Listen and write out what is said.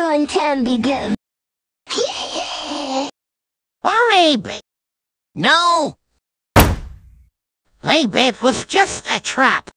Feeling can be good. begin. Baby. No. Maybe it was just a trap.